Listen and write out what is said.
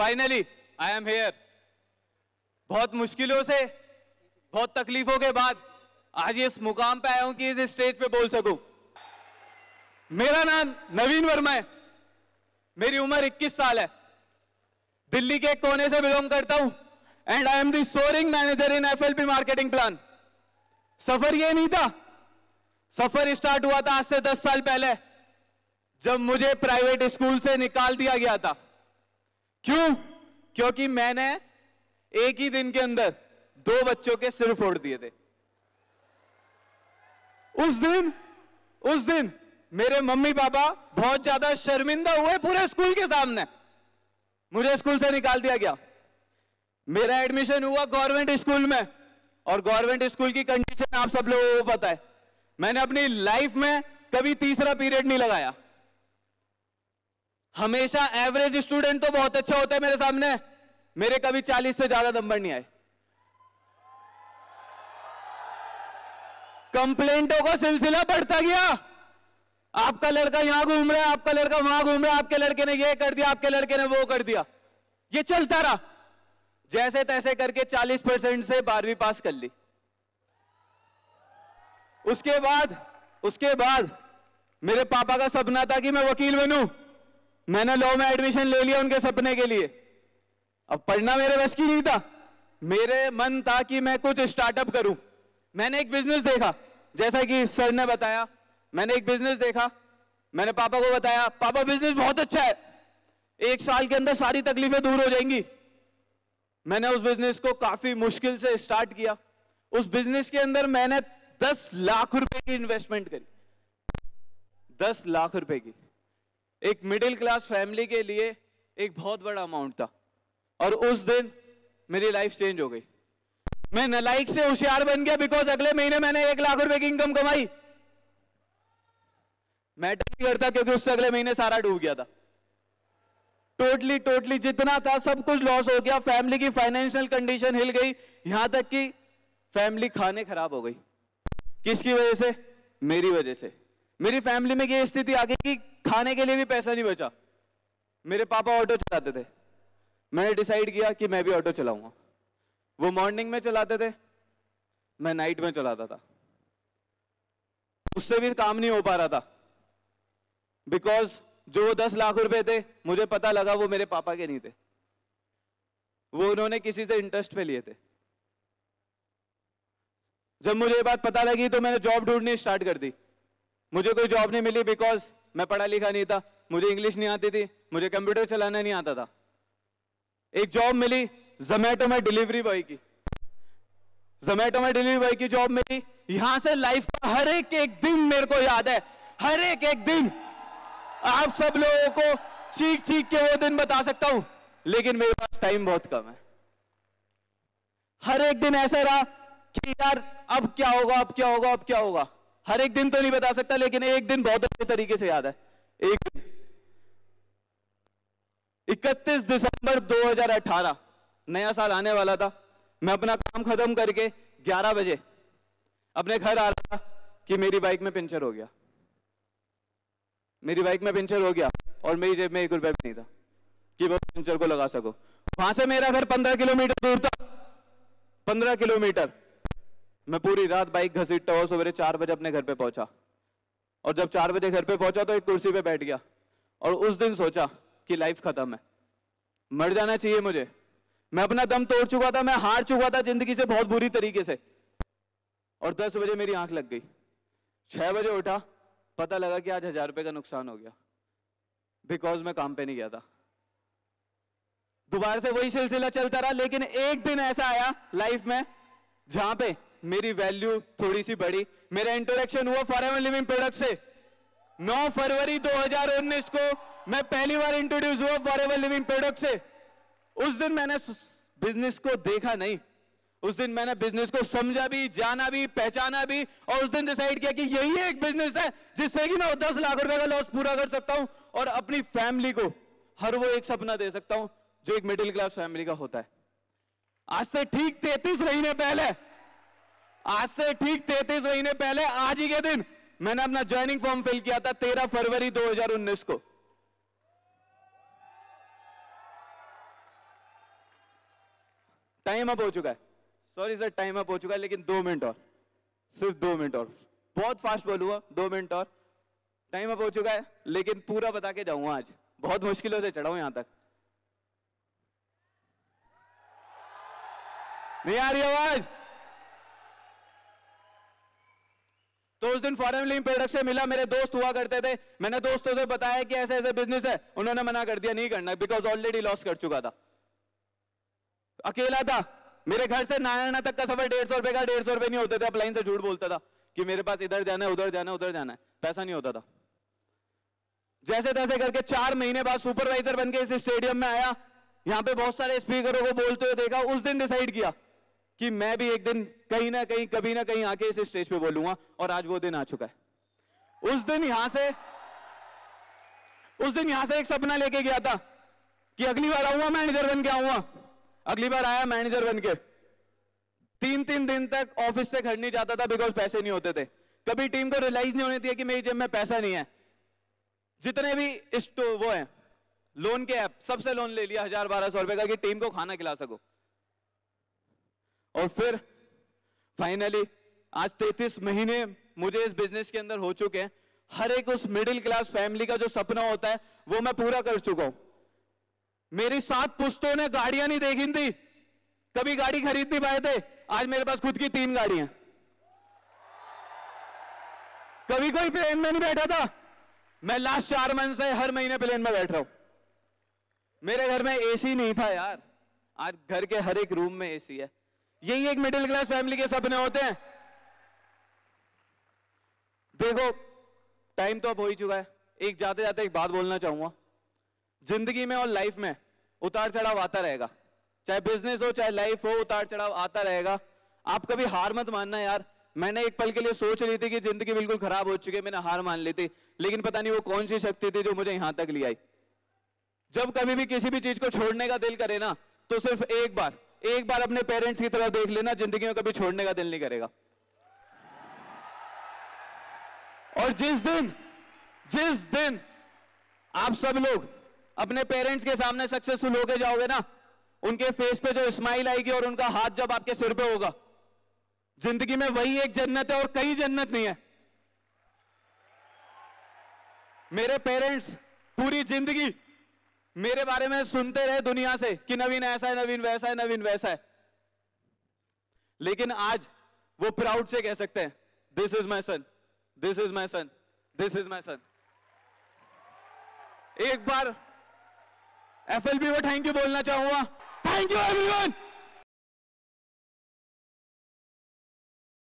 Finally I am here बहुत मुश्किलों से, बहुत तकलीफों के बाद आज इस मुकाम पे आया हूँ कि इस स्टेज पे बोल सकूँ। मेरा नाम नवीन वर्मा है। मेरी उम्र 21 साल है। दिल्ली के कोने से बिलोंग करता हूँ। And I am the sourcing manager in FLP marketing plan सफ़र ये नहीं था। सफ़र स्टार्ट हुआ था आज से 10 साल पहले, जब मुझे प्राइवेट स्कूल से निकाल दिया गया था। क्यों? क्योंकि मैंने एक ही दिन के अंदर दो बच्चों के सिर फोड़ दिए थे। उस दिन उस दिन मेरे मम्मी पापा बहुत ज़्यादा शर्मिंदा हुए पूरे स्कूल के सामने। मुझे स्कूल से निकाल दिया गया। मेरा एडमिशन हुआ गवर्नमेंट स्कूल में और गवर्नमेंट स्कूल की कंडीशन आप सब लोगों को पता है। मैंने अपनी लाइफ में कभी तीसरा पीरियड नहीं लगाया। हमेशा एवरेज स्टूडेंट तो बहुत अच्छा होता है मेरे सामने। मेरे कभी चालीस से ज़्यादा नंबर नहीं आए। कंप्लेंटों का सिलसिला बढ़ता गया। आपका लड़का यहाँ घूम रहा है, आपका लड़का वहाँ घूम रहा है, आपके लड़के ने ये कर दिया, आपके लड़के ने वो कर दिया। ये चलता रहा। जैसे तैसे करके 40 परसेंट से बारहवीं पास कर ली। उसके बाद उसके बाद मेरे पापा का सपना था कि मैं वकील बनूं। मैंने लॉ में एडमिशन ले लिया उनके सपने के लिए। अब पढ़ना मेरे बस की नहीं था। मेरे मन था कि मैं कुछ स्टार्टअप करूँ। मैंने एक बिज़नेस देखा, जैसा कि सर ने बताया। मैंने एक बिज़नेस देखा। मैंने पापा को बताया, पापा बिज़नेस बहुत अच्छा है। एक साल के अंदर सारी तकलीफें दूर हो जाएँगी। मैंने उस बिज़नेस को काफ़ी मुश्किल से स्टार्ट किया। उस बिज़नेस के अंदर मैंने दस लाख रुपए की इन्वेस्टमेंट करी। दस लाख रुपए की। एक मिडिल क्लास फैमिली के लिए एक बहुत बड़ा अमाउंट था। और उस दिन मेरी लाइफ चेंज हो गई। मैं नलाइक से होशियार बन गया बिकॉज़ अगले महीने मैंने एक लाख रुपए की इनकम कमाई। मैटर नहीं करता क्योंकि उससे अगले महीने सारा डूब गया था। टोटली टोटली जितना था, सब कुछ लॉस हो गया। फैमिली की फाइनेंशियल कंडीशन हिल गई। यहाँ तक कि फैमिली खाने खराब हो गई। किसकी वजह से? मेरी वजह से। मेरी फैमिली में ये स्थिति आ गई कि खाने के लिए भी पैसा नहीं बचा। मेरे पापा ऑटो चलाते थे। मैंने डिसाइड किया कि मैं भी ऑटो चलाऊँगा। वो मॉर्निंग में चलाते थे, मैं नाइट में चलाता था। उससे भी काम नहीं हो पा रहा था। बिकॉज़ जो वो दस लाख रुपए थे, मुझे पता लगा वो मेरे पापा के नहीं थे। वो उन्होंने किसी से इंटरेस्ट पे लिए थे। जब मुझे ये बात पता लगी तो मैंने जॉब ढूंढनी स्टार्ट कर दी। मुझे कोई जॉब नहीं मिली बिकॉज़ मैं पढ़ा लिखा नहीं था, मुझे इंग्लिश नहीं आती थी, मुझे कंप्यूटर चलाना नहीं आता था। एक जॉब मिली जोमेटो में डिलीवरी बॉय की। जोमेटो में डिलीवरी बॉय की जॉब मिली, यहाँ से लाइफ का हर एक एक दिन मेरे को याद है, हर एक एक दिन। आप सब लोगों को चीख चीख के वो दिन बता सकता हूँ, लेकिन मेरे पास टाइम बहुत कम है। हर एक दिन ऐसा रहा कि यार, अब क्या होगा, अब क्या होगा, अब क्या होगा? हर एक दिन तो नहीं बता सकता, लेकिन एक दिन बहुत अच्छे तरीके से याद है। एक दिन। 31 दिसंबर 2018 नया साल आने वाला था। मैं अपना काम खत्म करके 11 बजे अपने घर आ रहा था कि मेरी बाइक में पंचर हो गया। मेरी बाइक में पंचर हो गया और मेरी जेब में एक रुपया भी नहीं था कि मैं पंचर को लगा सको। वहाँ से मेरा घर पंद्रह किलोमीटर दूर था। पंद्रह किलोमीटर। मैं पूरी रात बाइक घसीटता हुआ सवेरे चार बजे अपने घर पे पहुँचा। और जब चार बजे घर पे पहुँचा तो एक कुर्सी पे बैठ गया। और उस दिन सोचा कि लाइफ खत्म है। मर जाना चाहिए मुझे। मैं अपना दम तोड़ चुका था, मैं हार चुका था ज़िंदगी से बहुत बुरी तरीके से। और दस बजे मेरी आँख लग गई। छह बजे उठा, पता लगा कि आज हज़ार रुपए का नुकसान हो गया। बिकॉज़ मैं काम पे नहीं गया था। दोबारा से वही सिलसिला चलता रहा, लेकिन एक दिन ऐसा आया लाइफ में, जहाँ पे मेरी वैल्यू थोड़ी सी बढ़ी। मेरा इंट्रोडक्शन हुआ फॉर एवर लिविंग प्रोडक्ट से। 9 फरवरी 2019 को मैं पहली बार इंट्रोड्यूस हुआ फॉर एवर लिविंग प्रोडक्ट से। उस दिन मैंने बिज़नेस को देखा नहीं। उस दिन मैंने बिज़नेस को समझा भी, जाना भी, पहचाना भी, और उस दिन डिसाइड किया कि यही एक बिज़नेस है, जिससे कि मैं दस लाख रुपए का लॉस पूरा कर सकता हूँ, और अपनी फैमिली को हर वो एक सपना दे सकता हूँ, जो एक मिडिल क्लास फैमिली का होता है। आज से ठीक तैतीस महीने पहले आज से ठीक तैतीस महीने पहले, आज ही के दिन मैंने अपना ज्वाइनिंग फॉर्म फिल किया था तेरह फरवरी 2019 को। टाइम अप हो चुका है। सॉरी सर टाइम अप हो चुका है, लेकिन दो मिनट और। सिर्फ़ दो मिनट और। बहुत फास्ट बोलूँगा दो मिनट और। टाइम अप हो चुका है, लेकिन पूरा बता के जाऊँगा आज। बहुत मुश्किलों से चढ़ा हूँ यहाँ तक। नहीं आ रही आवाज़? तो उस दिन फॉरन फ़िल्म प्रोडक्ट से मिला, मेरे दोस्त हुआ करते थे। मैंने दोस्तों से बताया कि ऐसे ऐसे बिज़नेस है। उन्होंने मना कर दिया, नहीं करना बिकॉज़ ऑलरेडी लॉस कर चुका था। अकेला था। मेरे घर से नारायणा तक का सफ़र डेढ़ सौ रुपए का, डेढ़ सौ रुपए नहीं होते थे। अपलाइन से झूठ बोलता था कि मेरे पास इधर जाना है, उधर जाना है, उधर जाना है। पैसा नहीं होता था। जैसे तैसे करके चार महीने बाद सुपरवाइजर बन के इस स्टेडियम में आया। यहाँ पे बहुत सारे स्पीकरों को बोलते हुए देखा, उस दिन डिसाइड किया। कि मैं भी एक दिन कहीं ना कहीं, कभी ना कहीं आके इस स्टेज पे बोलूँगा, और आज वो दिन आ चुका है। उस दिन यहाँ से, उस दिन यहाँ से एक सपना लेके गया था कि अगली बार आऊँगा, मैनेजर बन के आऊँगा। अगली बार आया मैनेजर बन के। तीन तीन दिन तक ऑफ़िस से घर नहीं जाता था, बिकॉज़ पैसे नहीं होते थे। कभी टीम को रियलाइज़ नहीं होने दिया कि मेरी जेब में पैसा नहीं है। जितने भी स्टो वो है लोन के ऐप सबसे लोन ले लिया, हज़ार बारह सौ रुपए का, कि टीम को खाना खिला सको। और फिर फाइनली आज तैतीस महीने मुझे इस बिज़नेस के अंदर हो चुके हैं। हर एक उस मिडिल क्लास फैमिली का जो सपना होता है, वो मैं पूरा कर चुका हूँ। मेरी सात पुस्तों ने गाड़ियाँ नहीं देखी थी। कभी गाड़ी खरीद नहीं पाए थे। आज मेरे पास खुद की तीन गाड़ियाँ। कभी कोई प्लेन में नहीं बैठा था। मैं लास्ट चार मंथ से हर महीने प्लेन में बैठ रहा हूँ। मेरे घर में एसी नहीं था यार। आज घर के हर एक रूम में एसी है। यही एक मिडिल क्लास फैमिली के सपने होते हैं। देखो टाइम तो अब हो ही चुका है। एक जाते जाते एक बात बोलना चाहूँगा। ज़िंदगी में और लाइफ में उतार चढ़ाव आता रहेगा। चाहे बिज़नेस हो, चाहे लाइफ हो, उतार चढ़ाव आता रहेगा। आप कभी हार मत मानना यार। मैंने एक पल के लिए सोच रही थी कि ज़िंदगी बिल्कुल खराब हो चुकी है, मैंने हार मान ली थी। लेकिन पता नहीं वो कौन सी शक्ति थी जो मुझे यहाँ तक ले आई। जब कभी भी किसी भी चीज़ को छोड़ने का दिल करे ना तो सिर्फ़ एक बार एक बार अपने पेरेंट्स की तरफ़ देख लेना, ज़िंदगी में कभी छोड़ने का दिल नहीं करेगा। और जिस दिन जिस दिन आप सब लोग अपने पेरेंट्स के सामने सक्सेसफुल होके जाओगे ना, उनके फेस पे जो स्माइल आएगी और उनका हाथ जब आपके सिर पे होगा, ज़िंदगी में वही एक जन्नत है और कई जन्नत नहीं है। मेरे पेरेंट्स पूरी ज़िंदगी मेरे बारे में सुनते रहे दुनिया से कि नवीन ऐसा है, नवीन वैसा है, नवीन वैसा है। लेकिन आज वो प्राउड से कह सकते हैं this is my son this is my son this is my son एक बार एफ़ एल बी को थैंक यू बोलना चाहूँगा। Thank you everyone